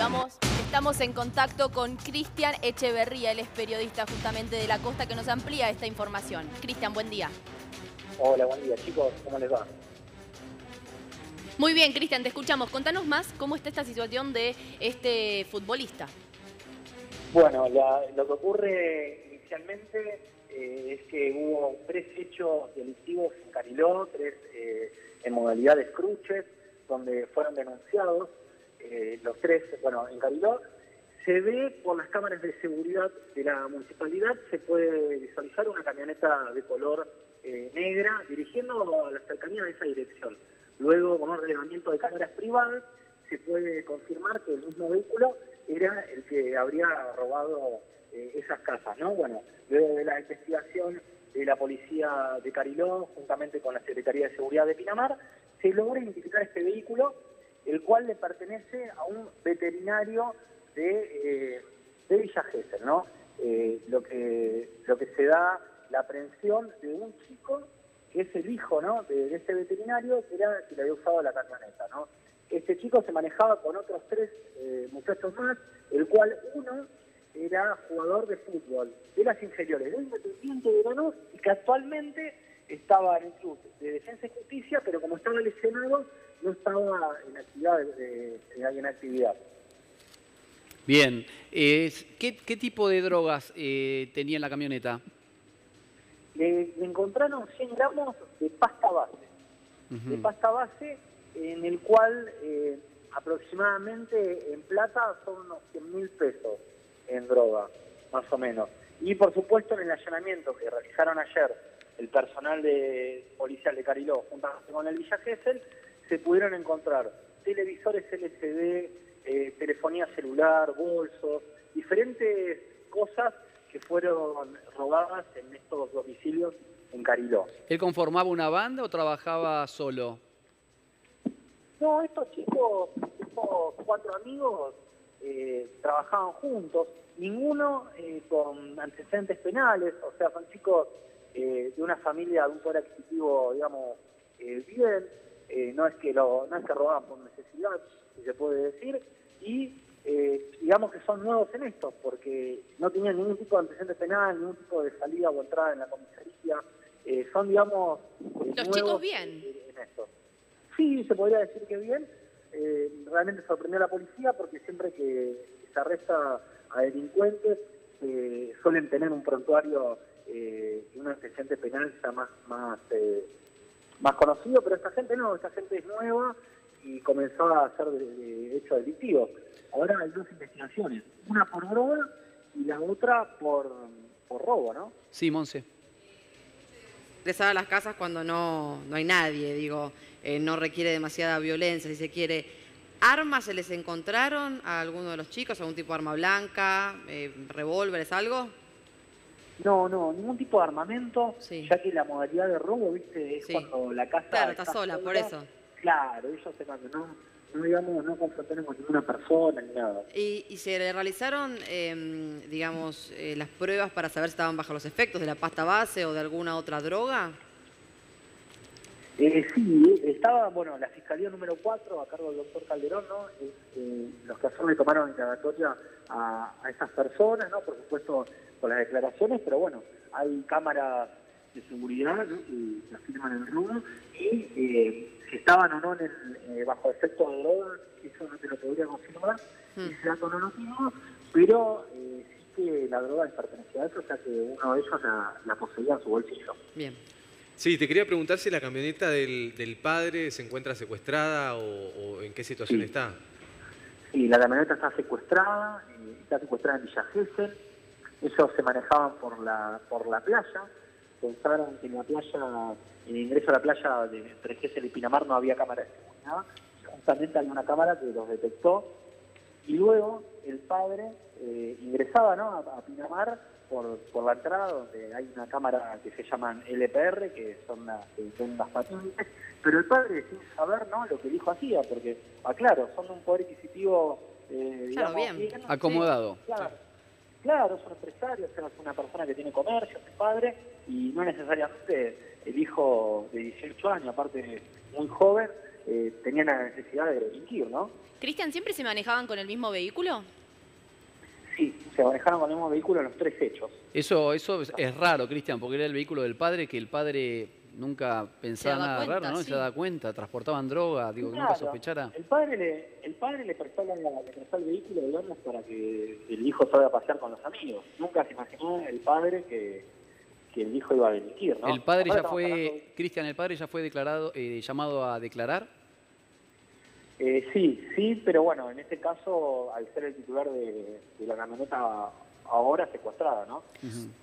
Vamos, estamos en contacto con Cristian Echeverría, él es periodista justamente de la costa que nos amplía esta información. Cristian, buen día. Hola, buen día chicos, ¿cómo les va? Muy bien, Cristian, te escuchamos. Contanos más cómo está esta situación de este futbolista. Bueno, lo que ocurre inicialmente eh, es que hubo tres hechos delictivos en Cariló, tres eh, en modalidad de cruches, donde fueron denunciados eh, los tres, bueno, en Cariló. Se ve por las cámaras de seguridad de la municipalidad, se puede visualizar una camioneta de color negra dirigiendo a la cercanía de esa dirección. Luego, con un relevamiento de cámaras privadas, se puede confirmar que el mismo vehículo era el que habría robado eh, esas casas, ¿no? Bueno, luego de la investigación de la policía de Cariló, juntamente con la Secretaría de Seguridad de Pinamar, se logra identificar este vehículo, el cual le pertenece a un veterinario de, eh, de Villa Gesell, ¿no? Eh, lo, que, lo que se da la aprehensión de un chico que es el hijo ¿no? de, ese veterinario que era que le había usado la camioneta. ¿no? Este chico se manejaba con otros tres muchachos más, el cual uno era jugador de fútbol de las inferiores del Independiente de Lanús y que actualmente estaba en el club de Defensa y Justicia, pero como estaba lesionado, no estaba en actividad. De, en actividad. Bien, ¿qué, tipo de drogas eh, tenía en la camioneta? Le, encontraron 100 gramos de pasta base, de pasta base en el cual eh, aproximadamente en plata son unos 100 mil pesos en droga, más o menos. Y por supuesto en el allanamiento que realizaron ayer el personal de policial de Cariló juntamente con el Villa Gesell, se pudieron encontrar televisores LCD, eh, telefonía celular, bolsos, diferentes cosas que fueron robadas en estos domicilios en Cariló. ¿Él conformaba una banda o trabajaba solo? No, estos chicos, estos cuatro amigos, eh, trabajaban juntos, ninguno eh, con antecedentes penales, o sea, son chicos eh, de una familia de un poder adquisitivo, digamos, bien, no es que lo, no es que robaban por necesidad, si se puede decir, y digamos que son nuevos en esto, porque no tenían ningún tipo de antecedente penal, ningún tipo de salida o entrada en la comisaría, son, digamos, los chicos bien. En esto. Sí, se podría decir que bien, eh, realmente sorprendió a la policía porque siempre que se arresta a delincuentes eh, suelen tener un prontuario eh, un antecedente penal ya más, más, eh, más conocido, pero esta gente no, esta gente es nueva y comenzó a hacer de, hecho delictivo. Ahora hay dos investigaciones, una por droga y la otra por, por robo, ¿no? Sí, Monse ingresar a las casas cuando no, no hay nadie, digo, eh, no requiere demasiada violencia, si se quiere. ¿Armas se les encontraron a alguno de los chicos? ¿Algún tipo de arma blanca? Eh, ¿Revólveres, algo? No, no, ningún tipo de armamento, ya que la modalidad de robo, viste, es cuando la casa Claro, está, sola, por eso. Claro, ellos se no, no digamos, no confrontemos con ninguna persona ni nada. ¿Y, se le realizaron, em, digamos, eh, las pruebas para saber si estaban bajo los efectos de la pasta base o de alguna otra droga? Eh, sí, estaba, bueno, la Fiscalía número 4, a cargo del doctor Calderón, ¿no? Eh, los que le tomaron interrogatoria a, a esas personas, ¿no? Por supuesto, con las declaraciones, pero bueno, hay cámaras de seguridad ¿no? que afirman el robo y eh, si estaban o no en eh, bajo efecto de droga, eso no te lo podría confirmar, mm. ese dato no lo tengo, pero eh, sí que la droga es pertenecía a eso, o sea que uno de ellos la, poseía en su bolsillo. Bien. Sí, te quería preguntar si la camioneta del, del padre se encuentra secuestrada o, en qué situación está. Sí, la camioneta está secuestrada, eh, está secuestrada en Villa Gesell, ellos se manejaban por la, por la playa, pensaron que en la playa, en el ingreso a la playa de entre Gesell y Pinamar no había cámara de seguridad, justamente había una cámara que los detectó, y luego el padre eh, ingresaba ¿no? a, Pinamar por, por, la entrada donde hay una cámara que se llaman LPR, que son las que son las patentes, pero el padre sin saber ¿no? lo que el hijo hacía, porque, aclaro, son un poder adquisitivo eh, digamos, bien. acomodado. claro, Claro, es un empresario, es una persona que tiene comercio, es padre, y no necesariamente el hijo de 18 años, aparte muy joven, eh, tenían la necesidad de delinquir, ¿no? Cristian, ¿siempre se manejaban con el mismo vehículo? Sí, se manejaron con el mismo vehículo en los tres hechos. Eso, eso es, es raro, Cristian, porque era el vehículo del padre que el padre nunca pensaba nada cuenta, raro, ¿no? sí. Se da cuenta, transportaban droga, digo, que nunca sospechara. El padre le, el padre le prestó, la- le prestó el vehículo, digamos, para que el hijo salga a pasear con los amigos. Nunca se imaginó el padre que, que el hijo iba a delinquir, ¿no? El padre Ahora ya fue, hablando- Cristian, el padre ya fue declarado, eh, llamado a declarar. Eh, sí, sí, pero bueno, en este caso, al ser el titular de, de la camioneta ahora secuestrada, ¿no?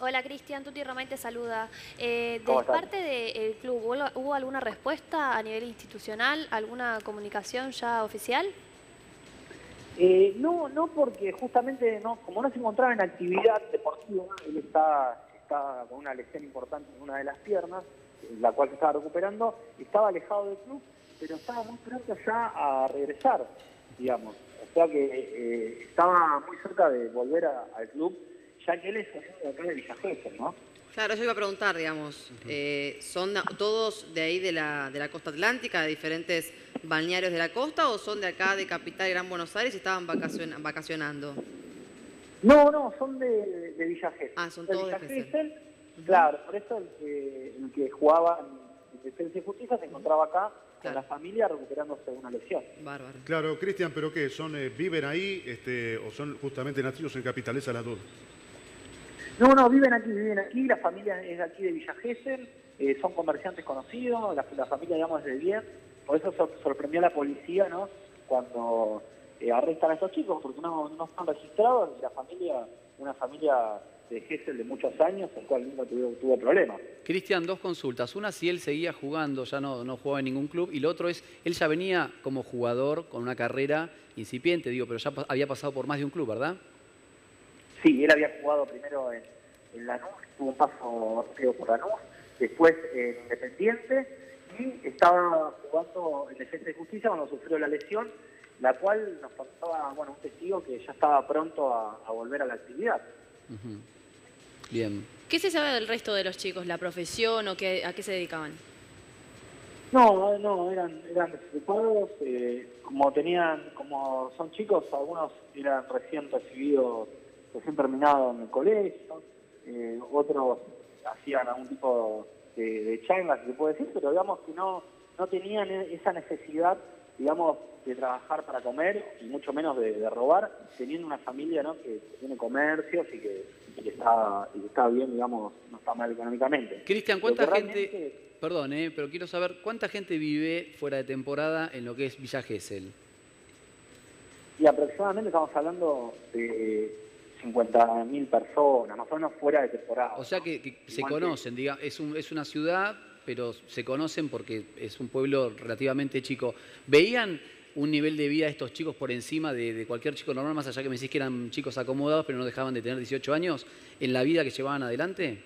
Hola Cristian, Tuti Romay te saluda. Eh, de parte del club, ¿hubo, hubo alguna respuesta a nivel institucional? ¿Alguna comunicación ya oficial? Eh, no, no porque justamente no, como no se encontraba en actividad deportiva, él está, está con una lesión importante en una de las piernas, la cual se estaba recuperando, estaba alejado del club, pero estaba muy pronto ya a regresar, digamos. O sea que eh, estaba muy cerca de volver a- al club, ya que él es de acá de Villa Gesell, ¿no? Claro, yo iba a preguntar, digamos, eh, ¿son todos de ahí de la, de la costa atlántica, de diferentes balnearios de la costa, o son de acá, de Capital Gran Buenos Aires y estaban vacacion- vacacionando? No, no, son de, de Villa Gesell. Ah, son De todos de Villa. Gesell, Claro, por eso el que, el que jugaba en Defensa y Justicia se encontraba acá con Claro. la familia recuperándose de una lesión. Bárbaro. Claro, Cristian, pero ¿qué? ¿Son, eh, ¿Viven ahí este, o son justamente nacidos en Capital? Esa es la duda. No, no, viven aquí, viven aquí, la familia es de aquí de Villa Gesell, eh, son comerciantes conocidos, la, la familia, digamos, es de bien. Por eso sor- sorprendió a la policía, ¿no? Cuando eh, arrestan a estos chicos, porque no, no están registrados, y la familia, una familia de Gesell de muchos años, el cual nunca tuvo, tuvo problemas. Cristian, dos consultas. Una, si él seguía jugando, ya no, no jugaba en ningún club. Y lo otro es, él ya venía como jugador con una carrera incipiente, digo, pero ya había pasado por más de un club, ¿verdad? Sí, él había jugado primero en, en Lanús, tuvo un paso creo, por Lanús, después en Independiente y estaba jugando en Defensa y Justicia cuando sufrió la lesión, la cual nos contaba bueno, un testigo que ya estaba pronto a, a volver a la actividad. Bien. ¿Qué se sabe del resto de los chicos? ¿La profesión o qué, a qué se dedicaban? No, no, eran, eran desocupados, eh, como tenían, como son chicos, algunos eran recién recibidos, recién terminados en el colegio, eh, otros hacían algún tipo de, de changa, si se puede decir, pero digamos que no, no tenían e- esa necesidad, digamos, de trabajar para comer y mucho menos de, de robar, teniendo una familia ¿no? que tiene comercios y que, y que está, y que está bien, digamos, no está mal económicamente. Cristian, ¿cuánta gente, perdón, eh, pero quiero saber, ¿cuánta gente vive fuera de temporada en lo que es Villa Gesell? Y aproximadamente estamos hablando de 50.000 personas, más o menos fuera de temporada. O sea que, que se conocen, diga, es, un- es una ciudad, pero se conocen porque es un pueblo relativamente chico. ¿Veían un nivel de vida de estos chicos por encima de, cualquier chico normal, más allá que me decís que eran chicos acomodados, pero no dejaban de tener 18 años, en la vida que llevaban adelante?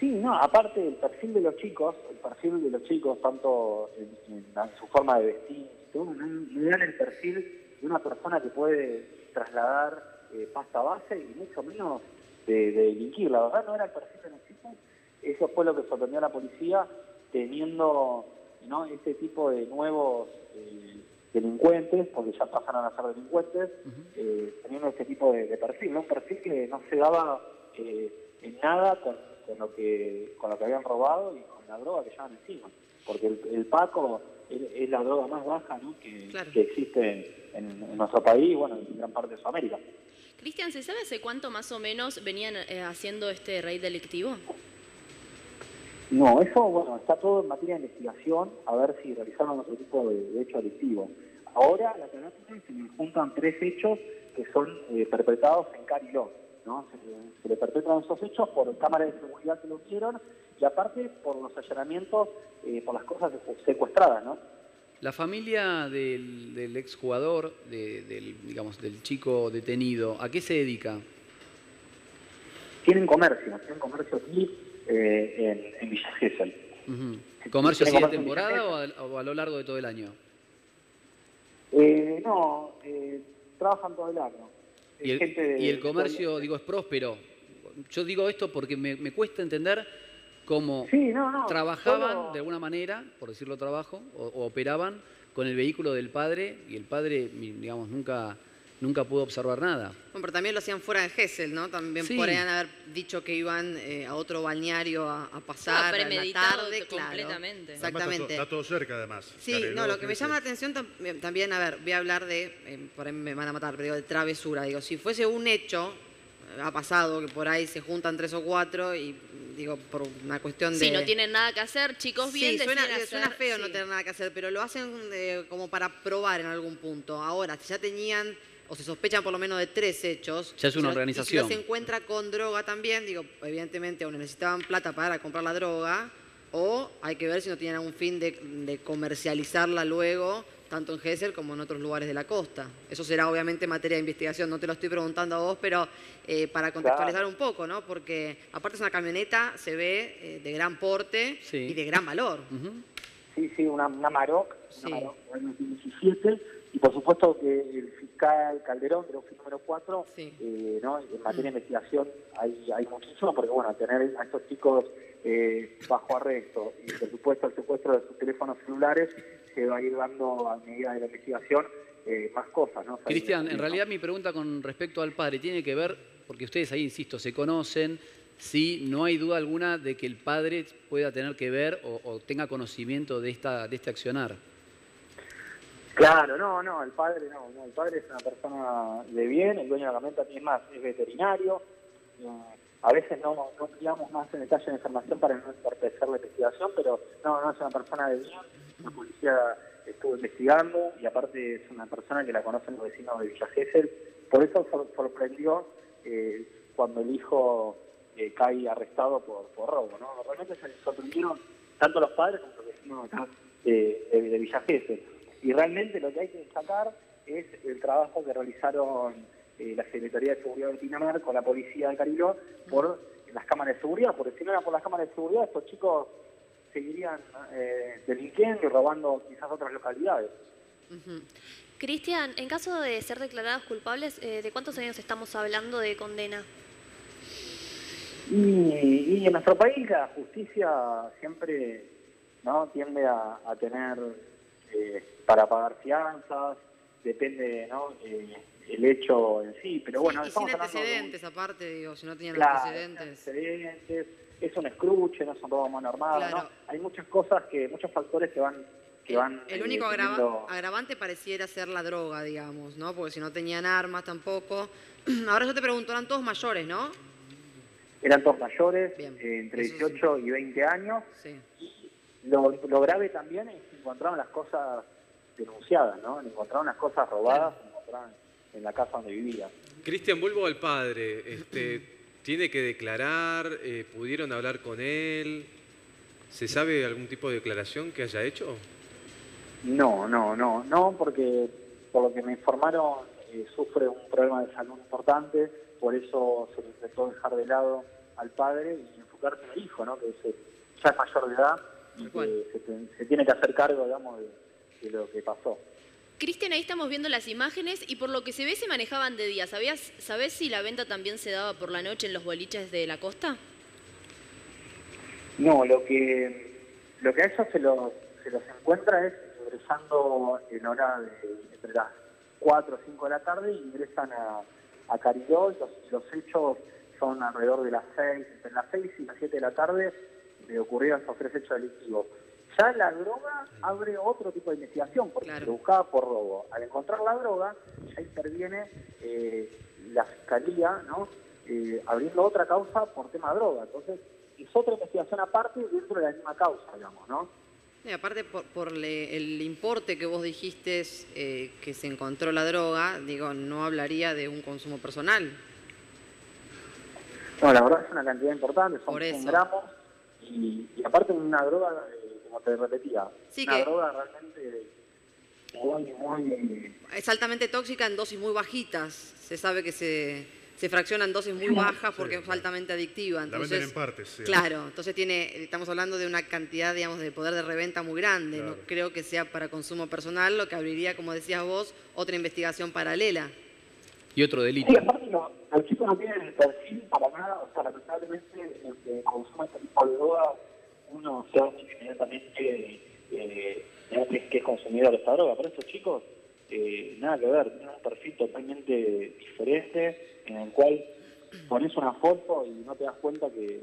Sí, no, aparte el perfil de los chicos, el perfil de los chicos, tanto en, su forma de vestir, no dan el perfil de una persona que puede trasladar eh, pasta base y mucho menos de, de. La verdad no era el perfil de los chicos. Eso fue lo que sorprendió a la policía teniendo ¿no? este tipo de nuevos eh, delincuentes, porque ya pasaron a ser delincuentes, eh, teniendo este tipo de, de perfil, ¿no? un perfil que no se daba eh, en nada con, con lo que con lo que habían robado y con la droga que llevan encima, porque el, el Paco es, es la droga más baja ¿no? que, Claro. que existe en, en nuestro país y bueno, en gran parte de Sudamérica. Cristian, ¿se sabe hace cuánto más o menos venían eh, haciendo este raid delictivo? No, eso, bueno, está todo en materia de investigación, a ver si realizaron otro tipo de, de hecho delictivo. Ahora, la temática se le juntan tres hechos que son eh, perpetrados en Cariló, ¿no? Se, le- se le perpetran esos hechos por cámaras de seguridad que lo hicieron y aparte por los allanamientos, eh, por las cosas secuestradas, ¿no? La familia del, del exjugador, de- del, digamos, del chico detenido, ¿a qué se dedica? Tienen comercio, tienen comercio aquí eh, en, en Villa Gesell. Ujú. ¿Comercio así Tiene de comercio en temporada o a, o a lo largo de todo el año? Eh, no, eh, trabajan todo el año. Y el, Gente de- y el de- comercio, digo, es próspero. Yo digo esto porque me, me cuesta entender cómo Sí, no, no. trabajaban solo- de alguna manera, por decirlo trabajo, o, o operaban con el vehículo del padre y el padre, digamos, nunca, nunca pudo observar nada. Bueno, pero también lo hacían fuera de Gessel, ¿no? También Sí. podrían haber dicho que iban eh, a otro balneario a, a pasar Ah, en la tarde, to- claro. completamente. Está Exactamente. Está, todo cerca, además. Sí, Cariló, no, lo que me llama la atención eh, también, a ver, voy a hablar de, eh, por ahí me van a matar, pero digo, de travesura. Digo, si fuese un hecho, ha pasado que por ahí se juntan tres o cuatro y, digo, por una cuestión de... Si no tienen nada que hacer, chicos, bien, Sí, suena, eh, suena hacer- feo no sí. tener nada que hacer, pero lo hacen eh, como para probar en algún punto. Ahora, si ya tenían, o se sospechan por lo menos de tres hechos. Ya es una organización. Y si los encuentra con droga también, digo, evidentemente o necesitaban plata para comprar la droga, o hay que ver si no tienen algún fin de, de comercializarla luego, tanto en Gessel como en otros lugares de la costa. Eso será obviamente materia de investigación, no te lo estoy preguntando a vos, pero eh, para contextualizar un poco, ¿no? Porque aparte es una camioneta, se ve eh, de gran porte Sí. y de gran valor. Sí, sí, una, una Maroc, Sí. una Maroc del año 17, y por supuesto que el Calderón, del oficio número 4, Sí. eh, ¿no? en materia de investigación hay, hay muchísimo, porque bueno, tener a estos chicos eh, bajo arresto y por supuesto el secuestro de sus teléfonos celulares se va a ir dando a medida de la investigación eh, más cosas, ¿no? O sea, Cristian, en realidad mi pregunta con respecto al padre tiene que ver, porque ustedes ahí, insisto, se conocen, si no hay duda alguna de que el padre pueda tener que ver o, o tenga conocimiento de, esta, de este accionar. Claro, no, no, el padre no, el padre es una persona de bien, el dueño de la camioneta es más, es veterinario. eh, a veces no, no tiramos más en detalle la información para no entorpecer la investigación, pero no, no es una persona de bien, la policía estuvo investigando y aparte es una persona que la conocen los vecinos de Villa Gesell. Por eso sor- sorprendió eh, cuando el hijo eh, cae arrestado por, robo, ¿no? Realmente se sorprendieron tanto los padres como los vecinos de, de Villa Gesell. Y realmente lo que hay que destacar es el trabajo que realizaron eh, la Secretaría de Seguridad de Pinamar con la policía de Cariló por las cámaras de seguridad, porque si no era por las cámaras de seguridad, estos chicos seguirían eh, delinquiendo y robando quizás otras localidades. Cristian, en caso de ser declarados culpables, eh, ¿de cuántos años estamos hablando de condena? Y, y en nuestro país la justicia siempre no tiende a, a tener eh, para pagar fianzas, depende ¿no? Eh, el hecho en sí, pero bueno, y sin estamos hablando de un- antecedentes, aparte, digo, si no tenían Claro, antecedentes. antecedentes, es un escruche, no es un robo mano armada, Claro. ¿no? Hay muchas cosas que, muchos factores que van, que van. El eh, único teniendo- agravante pareciera ser la droga, digamos, ¿no? Porque si no tenían armas tampoco. Ahora yo te pregunto, eran todos mayores, ¿no? Eran todos mayores, Bien, eh, entre eso sí. 18 y 20 años. Sí. Lo, lo grave también es encontraron las cosas denunciadas, ¿no? Encontraron las cosas robadas, encontraron en la casa donde vivía. Cristian, vuelvo al padre. Este, ¿Tiene que declarar? Eh, ¿Pudieron hablar con él? ¿Se sabe algún tipo de declaración que haya hecho? No, no, no, no, porque por lo que me informaron eh, sufre un problema de salud importante, por eso se le intentó dejar de lado al padre y enfocarse en el hijo, ¿no? Que es, eh, ya es mayor de edad. Que se, tiene que hacer cargo, digamos, de, de lo que pasó. Cristian, ahí estamos viendo las imágenes y por lo que se ve se manejaban de día. ¿Sabías, ¿Sabés si la venta también se daba por la noche en los boliches de la costa? No, lo que lo que a ellos se los, se los encuentra es ingresando en hora de entre las 4 o 5 de la tarde y ingresan a, a Cariló y los, los hechos son alrededor de las 6, entre las 6 y las 7 de la tarde le ocurrieron esos tres hechos delictivos. Ya la droga abre otro tipo de investigación, porque Claro. se buscaba por robo. Al encontrar la droga, ya interviene eh, la fiscalía, ¿no? Eh, abriendo otra causa por tema de droga. Entonces, es otra investigación aparte dentro de la misma causa, digamos, ¿no? Y aparte, por, por le- el importe que vos dijiste eh, que se encontró la droga, digo, no hablaría de un consumo personal. No, la verdad es una cantidad importante, son Por 100 eso. gramos y, y aparte una droga, eh, como te repetía, Sí, una que- droga realmente muy, muy... Es altamente tóxica en dosis muy bajitas. Se sabe que se, se fracciona en dosis muy bajas porque es altamente adictiva. La Entonces, venden en partes. sí. Claro, entonces tiene, estamos hablando de una cantidad, digamos, de poder de reventa muy grande. No creo que sea para consumo personal, lo que abriría, como decías vos, otra investigación paralela. Y otro delito. Sí, aparte no tienen el perfil para nada, o sea, lamentablemente el que consume este tipo de droga, uno se hace inmediatamente eh, que que es consumidor de esta droga. Pero estos chicos, eh, nada que ver, tienen un perfil totalmente diferente en el cual pones una foto y no te das cuenta que,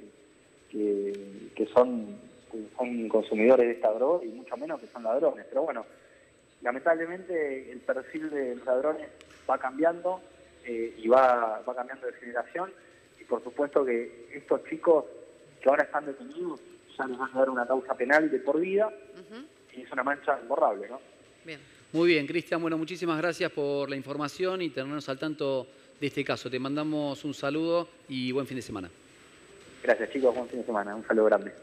que, que son, que son consumidores de esta droga y mucho menos que son ladrones. Pero bueno, lamentablemente el perfil de los ladrones va cambiando eh, y va, va cambiando de generación y por supuesto que estos chicos que ahora están detenidos ya les van a dar una causa penal de por vida y es una mancha imborrable, ¿no? Bien. Muy bien, Cristian. Bueno, muchísimas gracias por la información y tenernos al tanto de este caso. Te mandamos un saludo y buen fin de semana. Gracias chicos, buen fin de semana, un saludo grande.